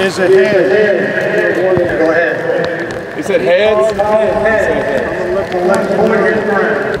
is a head. Go ahead. He said heads? Let the left point here, friend.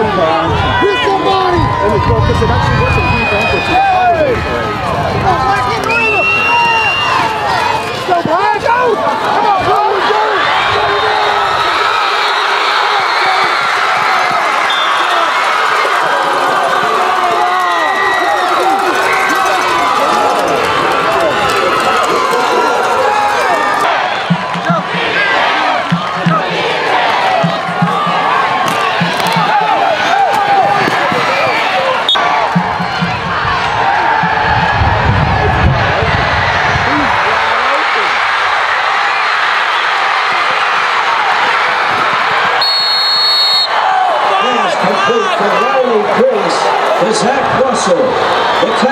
Umpire Kevin Johnson. Pass To Zach Russell. The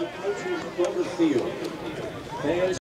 approaches from the field. Fans